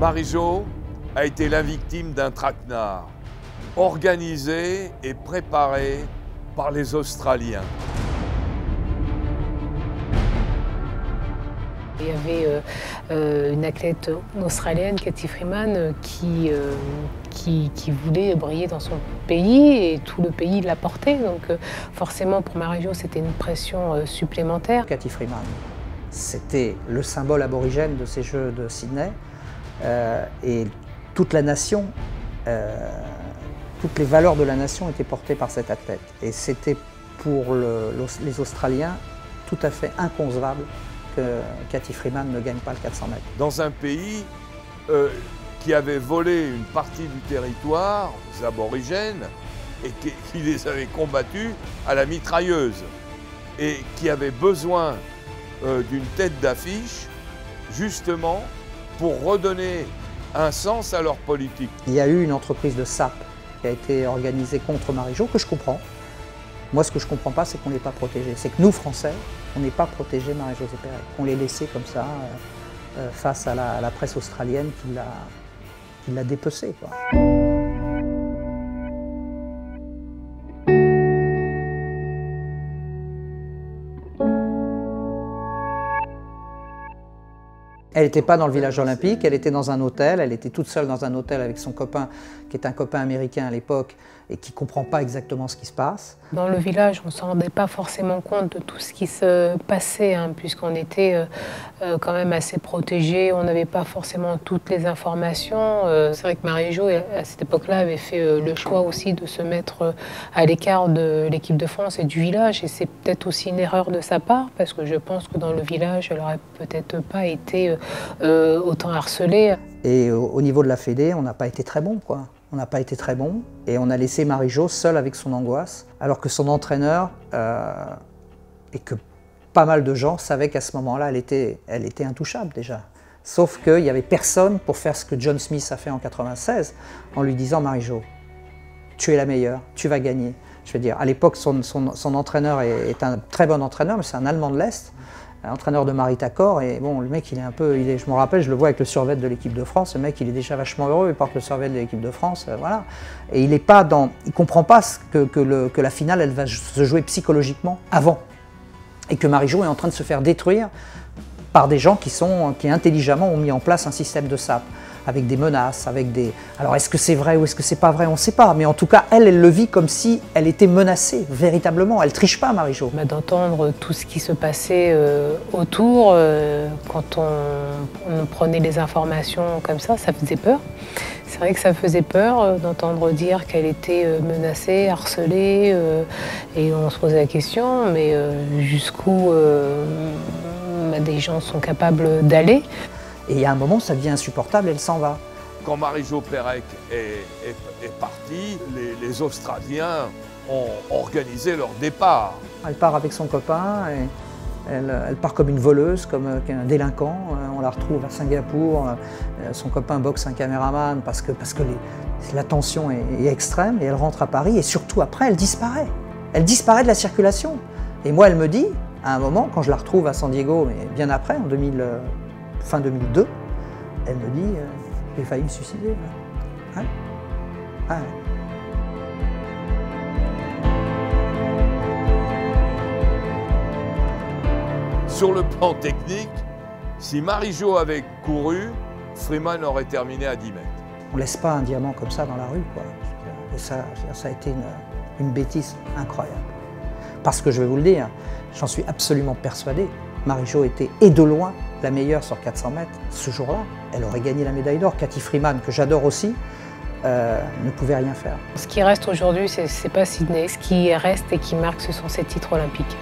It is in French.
Marie-Jo a été la victime d'un traquenard organisé et préparé par les Australiens. Il y avait euh, euh, une athlète australienne, Cathy Freeman, euh, qui, qui, qui, voulait briller dans son pays et tout le pays la portait. Donc forcément pour Marie-Jo c'était une pression supplémentaire. Cathy Freeman, c'était le symbole aborigène de ces Jeux de Sydney et toute la nation, toutes les valeurs de la nation étaient portées par cette athlète. Et c'était pour le, les Australiens tout à fait inconcevable que Cathy Freeman ne gagne pas le 400 mètres. Dans un pays euh, qui avait volé une partie du territoire aux aborigènes et qui, les avait combattus à la mitrailleuse et qui avait besoin euh, d'une tête d'affiche justement pour redonner un sens à leur politique. Il y a eu une entreprise de SAP qui a été organisée contre Marie-Jo, que je comprends. Moi, ce que je ne comprends pas, c'est qu'on n'est pas protégé. C'est que nous, Français, on n'est pas protégé Marie-Josée Pérez. On l'ait laissé comme ça euh, euh, face à la, presse australienne qui l'a dépecé. Quoi. Elle n'était pas dans le village olympique, elle était dans un hôtel, elle était toute seule dans un hôtel avec son copain, qui est un copain américain à l'époque, et qui ne comprend pas exactement ce qui se passe. Dans le village, on ne s'en rendait pas forcément compte de tout ce qui se passait, hein, puisqu'on était euh, euh, quand même assez protégés, on n'avait pas forcément toutes les informations. Euh, c'est vrai que Marie-Jo, à cette époque-là, avait fait euh, le choix aussi de se mettre à l'écart de l'équipe de France et du village, et c'est peut-être aussi une erreur de sa part, parce que je pense que dans le village, elle n'aurait peut-être pas été euh, autant harcelée. Et au, au niveau de la Fédé, on n'a pas été très bon, quoi on n'a pas été très bon et on a laissé Marie-Jo seule avec son angoisse, alors que son entraîneur euh, et que pas mal de gens savaient qu'à ce moment-là, elle était, elle était intouchable déjà. Sauf qu'il n'y avait personne pour faire ce que John Smith a fait en 96 en lui disant Marie-Jo, tu es la meilleure, tu vas gagner. Je veux dire, à l'époque, son, entraîneur est, est, un très bon entraîneur, mais c'est un Allemand de l'Est entraîneur de Maritacor et bon le mec il est un peu il est, je me rappelle je le vois avec le survêt de l'équipe de France le mec il est déjà vachement heureux il porte le survêt de l'équipe de France euh, voilà. Et il est pas dans il comprend pas que, la finale elle va se jouer psychologiquement avant. Et que Marie-Jo est en train de se faire détruire par des gens qui sont qui intelligemment ont mis en place un système de SAP avec des menaces, avec des... Alors est-ce que c'est vrai ou est-ce que c'est pas vrai? On ne sait pas. Mais en tout cas, elle, elle le vit comme si elle était menacée, véritablement. Elle triche pas, Marie-Jo. Bah, D'entendre tout ce qui se passait euh, autour, euh, quand on, prenait les informations comme ça, ça faisait peur. C'est vrai que ça faisait peur euh, d'entendre dire qu'elle était menacée, harcelée, et on se posait la question, mais jusqu'où bah, des gens sont capables d'aller? Et il y a un moment, ça devient insupportable, elle s'en va. Quand Marie-Jo Pérec est, est, est, partie, les, les, Australiens ont organisé leur départ. Elle part avec son copain, et elle, elle part comme une voleuse, comme un délinquant. On la retrouve à Singapour, son copain boxe un caméraman parce que, parce que les, la tension est, est extrême, et elle rentre à Paris, et surtout après, elle disparaît. Elle disparaît de la circulation. Et moi, elle me dit, à un moment, quand je la retrouve à San Diego, mais bien après, en 2000 fin 2002, elle me dit euh, j'ai failli me suicider. Hein ah, Sur le plan technique, si Marie-Jo avait couru, Freeman aurait terminé à 10 mètres. On ne laisse pas un diamant comme ça dans la rue. Quoi. Et ça, ça a été une, une bêtise incroyable. Parce que je vais vous le dire, j'en suis absolument persuadé, Marie-Jo était, et de loin, la meilleure sur 400 mètres. Ce jour-là, elle aurait gagné la médaille d'or. Cathy Freeman, que j'adore aussi, euh, ne pouvait rien faire. Ce qui reste aujourd'hui, c'est pas Sydney. Ce qui reste et qui marque, ce sont ces titres olympiques.